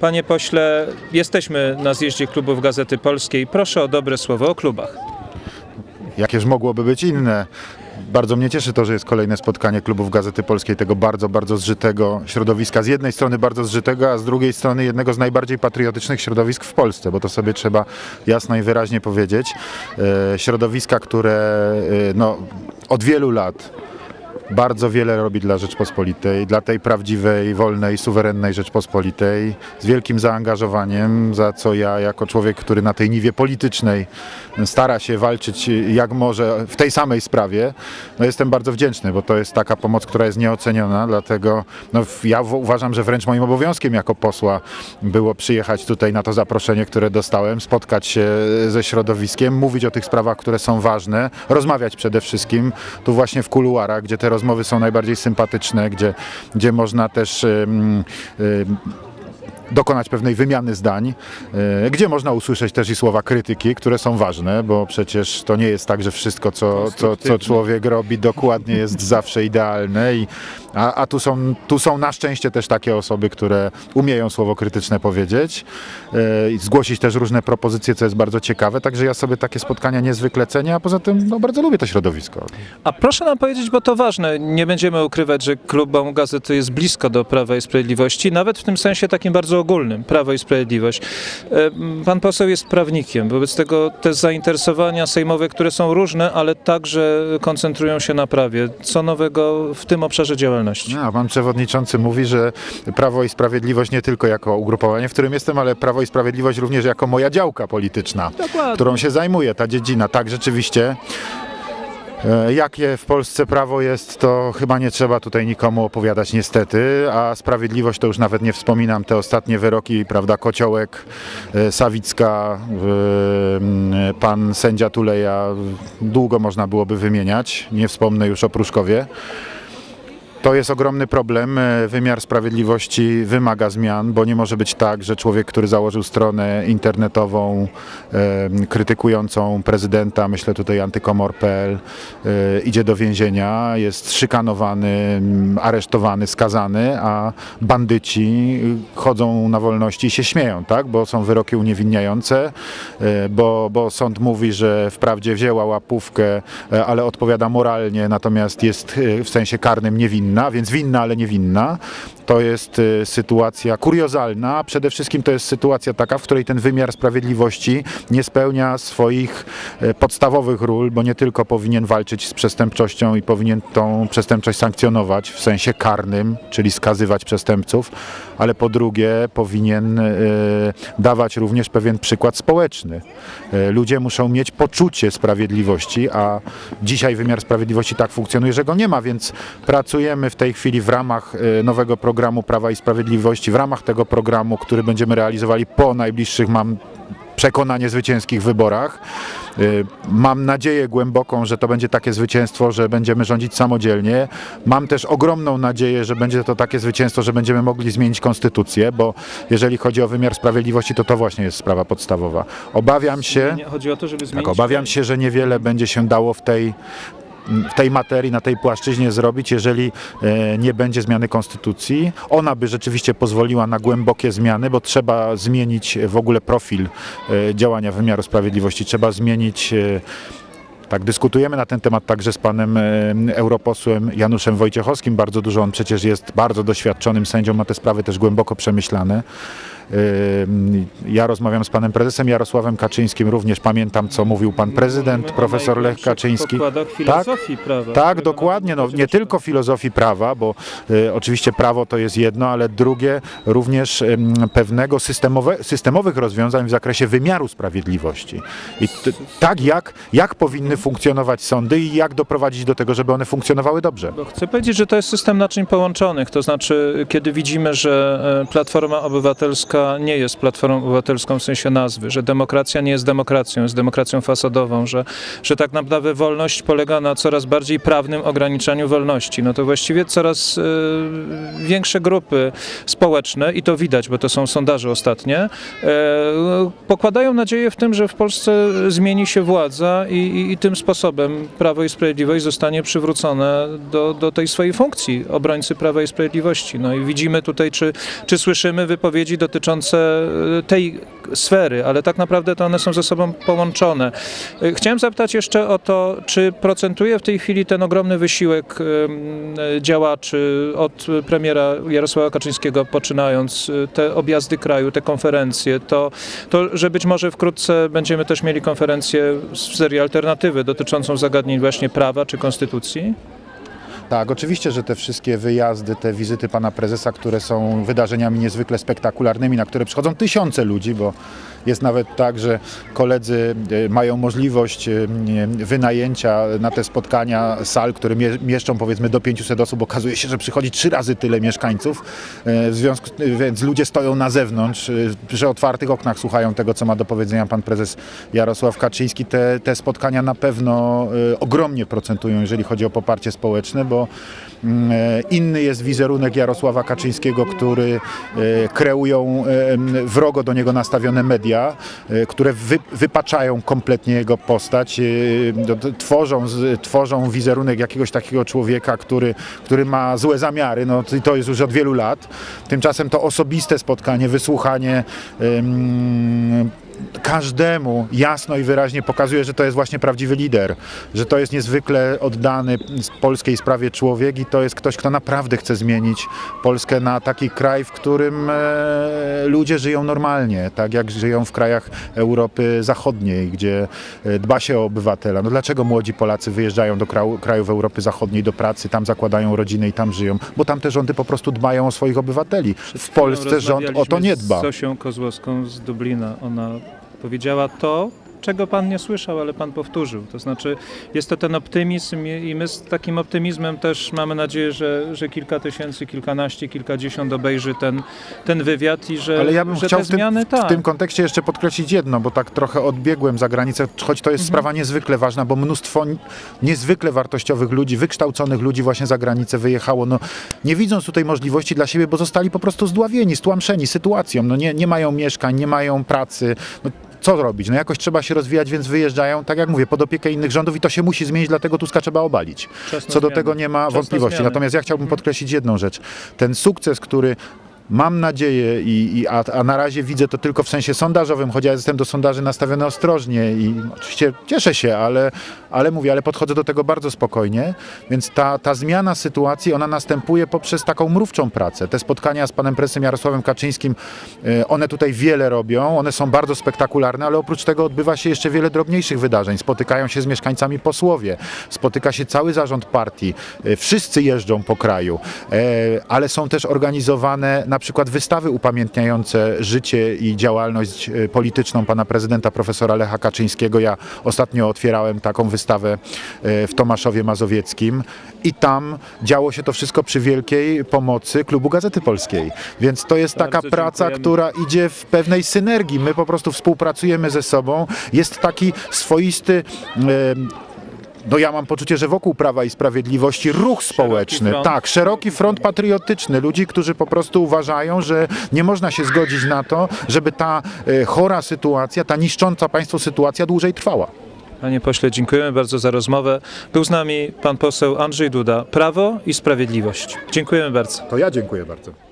Panie pośle, jesteśmy na zjeździe klubów Gazety Polskiej. Proszę o dobre słowo o klubach. Jakież mogłoby być inne? Bardzo mnie cieszy to, że jest kolejne spotkanie klubów Gazety Polskiej, tego bardzo, bardzo zżytego środowiska. Z jednej strony bardzo zżytego, a z drugiej strony jednego z najbardziej patriotycznych środowisk w Polsce, bo to sobie trzeba jasno i wyraźnie powiedzieć. E, środowiska, które e, no, od wielu lat bardzo wiele robi dla Rzeczpospolitej, dla tej prawdziwej, wolnej, suwerennej Rzeczpospolitej, z wielkim zaangażowaniem, za co ja jako człowiek, który na tej niwie politycznej stara się walczyć jak może w tej samej sprawie, no jestem bardzo wdzięczny, bo to jest taka pomoc, która jest nieoceniona, dlatego no, ja uważam, że wręcz moim obowiązkiem jako posła było przyjechać tutaj na to zaproszenie, które dostałem, spotkać się ze środowiskiem, mówić o tych sprawach, które są ważne, rozmawiać przede wszystkim tu właśnie w kuluarach, gdzie te rozmowy są najbardziej sympatyczne, gdzie, gdzie można też dokonać pewnej wymiany zdań, e, gdzie można usłyszeć też i słowa krytyki, które są ważne, bo przecież to nie jest tak, że wszystko, co, co, co człowiek robi dokładnie jest zawsze idealne, i, a, a tu, są, tu są na szczęście też takie osoby, które umieją słowo krytyczne powiedzieć e, i zgłosić też różne propozycje, co jest bardzo ciekawe, także ja sobie takie spotkania niezwykle cenię, a poza tym no, bardzo lubię to środowisko. A proszę nam powiedzieć, bo to ważne, nie będziemy ukrywać, że klubom Gazety jest blisko do Prawa i Sprawiedliwości, nawet w tym sensie takim bardzo ogólnym, Prawo i Sprawiedliwość. E, Pan poseł jest prawnikiem, wobec tego te zainteresowania sejmowe, które są różne, ale także koncentrują się na prawie. Co nowego w tym obszarze działalności? No, a pan przewodniczący mówi, że Prawo i Sprawiedliwość nie tylko jako ugrupowanie, w którym jestem, ale Prawo i Sprawiedliwość również jako moja działka polityczna, Dokładnie. którą się zajmuje ta dziedzina. Tak, rzeczywiście. E, Jakie w Polsce prawo jest, to chyba nie trzeba tutaj nikomu opowiadać niestety, a sprawiedliwość to już nawet nie wspominam te ostatnie wyroki, prawda, Kociołek, e, Sawicka, e, pan sędzia Tuleja, długo można byłoby wymieniać, nie wspomnę już o Pruszkowie. To jest ogromny problem. E, Wymiar sprawiedliwości wymaga zmian, bo nie może być tak, że człowiek, który założył stronę internetową e, krytykującą prezydenta, myślę tutaj antykomor.pl, e, idzie do więzienia, jest szykanowany, m, aresztowany, skazany, a bandyci chodzą na wolności i się śmieją, tak? bo są wyroki uniewinniające, e, bo, bo sąd mówi, że wprawdzie wzięła łapówkę, e, ale odpowiada moralnie, natomiast jest e, w sensie karnym więc winna, ale niewinna. To jest e, sytuacja kuriozalna, przede wszystkim to jest sytuacja taka, w której ten wymiar sprawiedliwości nie spełnia swoich e, podstawowych ról, bo nie tylko powinien walczyć z przestępczością i powinien tą przestępczość sankcjonować w sensie karnym, czyli skazywać przestępców, ale po drugie powinien e, dawać również pewien przykład społeczny. Ludzie muszą mieć poczucie sprawiedliwości, a dzisiaj wymiar sprawiedliwości tak funkcjonuje, że go nie ma, więc pracujemy w tej chwili w ramach e, nowego programu Prawa i Sprawiedliwości, w ramach tego programu, który będziemy realizowali po najbliższych, mam przekonanie, zwycięskich wyborach. Y, Mam nadzieję głęboką, że to będzie takie zwycięstwo, że będziemy rządzić samodzielnie. Mam też ogromną nadzieję, że będzie to takie zwycięstwo, że będziemy mogli zmienić konstytucję, bo jeżeli chodzi o wymiar sprawiedliwości, to to właśnie jest sprawa podstawowa. Obawiam się, to, tak, obawiam się, że niewiele będzie się dało w tej w tej materii, na tej płaszczyźnie zrobić, jeżeli e, nie będzie zmiany konstytucji. Ona by rzeczywiście pozwoliła na głębokie zmiany, bo trzeba zmienić w ogóle profil e, działania wymiaru sprawiedliwości. Trzeba zmienić e, tak, dyskutujemy na ten temat także z panem europosłem Januszem Wojciechowskim. Bardzo dużo on przecież jest bardzo doświadczonym sędzią, ma te sprawy też głęboko przemyślane. Ja rozmawiam z panem prezesem Jarosławem Kaczyńskim, również pamiętam, co mówił pan prezydent, profesor Lech Kaczyński. filozofii prawa. Tak, dokładnie. No, nie tylko filozofii prawa, bo y, oczywiście prawo to jest jedno, ale drugie również ym, pewnego systemowe, systemowych rozwiązań w zakresie wymiaru sprawiedliwości. I t, tak jak, jak powinny funkcjonować sądy i jak doprowadzić do tego, żeby one funkcjonowały dobrze. Bo chcę powiedzieć, że to jest system naczyń połączonych, to znaczy kiedy widzimy, że e, Platforma Obywatelska nie jest Platformą Obywatelską w sensie nazwy, że demokracja nie jest demokracją, jest demokracją fasadową, że, że tak naprawdę wolność polega na coraz bardziej prawnym ograniczaniu wolności, no to właściwie coraz e, większe grupy społeczne i to widać, bo to są sondaże ostatnie, e, pokładają nadzieję w tym, że w Polsce zmieni się władza i, i, i tym sposobem Prawo i Sprawiedliwość zostanie przywrócone do, do tej swojej funkcji obrońcy Prawa i Sprawiedliwości. No i widzimy tutaj, czy, czy słyszymy wypowiedzi dotyczące dotyczące e, tej sfery, ale tak naprawdę to one są ze sobą połączone. E, Chciałem zapytać jeszcze o to, czy procentuje w tej chwili ten ogromny wysiłek e, działaczy od premiera Jarosława Kaczyńskiego poczynając, te objazdy kraju, te konferencje, to, to że być może wkrótce będziemy też mieli konferencję z serii alternatywy dotyczącą zagadnień właśnie prawa czy konstytucji? Tak, oczywiście, że te wszystkie wyjazdy, te wizyty pana prezesa, które są wydarzeniami niezwykle spektakularnymi, na które przychodzą tysiące ludzi, bo jest nawet tak, że koledzy e, mają możliwość e, wynajęcia na te spotkania sal, które mie- mieszczą powiedzmy do 500 osób. Okazuje się, że przychodzi trzy razy tyle mieszkańców, e, w związku, więc ludzie stoją na zewnątrz, przy otwartych oknach słuchają tego, co ma do powiedzenia pan prezes Jarosław Kaczyński. Te, te spotkania na pewno ogromnie procentują, jeżeli chodzi o poparcie społeczne, bo mm, e, inny jest wizerunek Jarosława Kaczyńskiego, który e, kreują e, wrogo do niego nastawione media, które wy, wypaczają kompletnie jego postać, tworzą, tworzą wizerunek jakiegoś takiego człowieka, który, który ma złe zamiary, no to- jest już od wielu lat. Tymczasem to osobiste spotkanie, wysłuchanie każdemu jasno i wyraźnie pokazuje, że to jest właśnie prawdziwy lider, że to jest niezwykle oddany z polskiej sprawie człowiek i to jest ktoś, kto naprawdę chce zmienić Polskę na taki kraj, w którym e, ludzie żyją normalnie, tak jak żyją w krajach Europy Zachodniej, gdzie e, dba się o obywatela. No dlaczego młodzi Polacy wyjeżdżają do kraju, krajów Europy Zachodniej do pracy, tam zakładają rodziny i tam żyją? Bo tam te rządy po prostu dbają o swoich obywateli. W Polsce rząd o to nie dba. Z Zosią Kozłowską z Dublina. Ona powiedziała to, czego pan nie słyszał, ale pan powtórzył. To znaczy jest to ten optymizm i my z takim optymizmem też mamy nadzieję, że, że kilka tysięcy, kilkanaście, kilkadziesiąt obejrzy ten, ten wywiad i że, Ale ja bym że chciał te w tym, zmiany tak. w tym kontekście jeszcze podkreślić jedno, bo tak trochę odbiegłem za granicę, choć to jest Mhm. sprawa niezwykle ważna, bo mnóstwo niezwykle wartościowych ludzi, wykształconych ludzi właśnie za granicę wyjechało, no nie widząc tutaj możliwości dla siebie, bo zostali po prostu zdławieni, stłamszeni sytuacją, no nie, nie mają mieszkań, nie mają pracy, no co robić? No jakoś trzeba się rozwijać, więc wyjeżdżają, tak jak mówię, pod opiekę innych rządów i to się musi zmienić, dlatego Tuska trzeba obalić. Co do zmiany. tego nie ma wątpliwości. zmiany. Natomiast ja chciałbym podkreślić jedną rzecz. Ten sukces, który mam nadzieję, i, i, a, a na razie widzę to tylko w sensie sondażowym, choć ja jestem do sondaży nastawiony ostrożnie i oczywiście cieszę się, ale, ale mówię, ale podchodzę do tego bardzo spokojnie, więc ta, ta zmiana sytuacji, ona następuje poprzez taką mrówczą pracę. Te spotkania z panem prezesem Jarosławem Kaczyńskim, e, one tutaj wiele robią, one są bardzo spektakularne, ale oprócz tego odbywa się jeszcze wiele drobniejszych wydarzeń. Spotykają się z mieszkańcami posłowie, spotyka się cały zarząd partii, e, wszyscy jeżdżą po kraju, e, ale są też organizowane na przykład wystawy upamiętniające życie i działalność e, polityczną pana prezydenta profesora Lecha Kaczyńskiego. Ja ostatnio otwierałem taką wystawę e, w Tomaszowie Mazowieckim i tam działo się to wszystko przy wielkiej pomocy Klubu Gazety Polskiej. Więc to jest taka Bardzo praca, dziękujemy. która idzie w pewnej synergii. My po prostu współpracujemy ze sobą. Jest taki swoisty em, no ja mam poczucie, że wokół Prawa i Sprawiedliwości ruch społeczny, front. tak, szeroki front patriotyczny, ludzi, którzy po prostu uważają, że nie można się zgodzić na to, żeby ta e, chora sytuacja, ta niszcząca państwo sytuacja dłużej trwała. Panie pośle, dziękujemy bardzo za rozmowę. Był z nami pan poseł Andrzej Duda, Prawo i Sprawiedliwość. Dziękujemy bardzo. To ja dziękuję bardzo.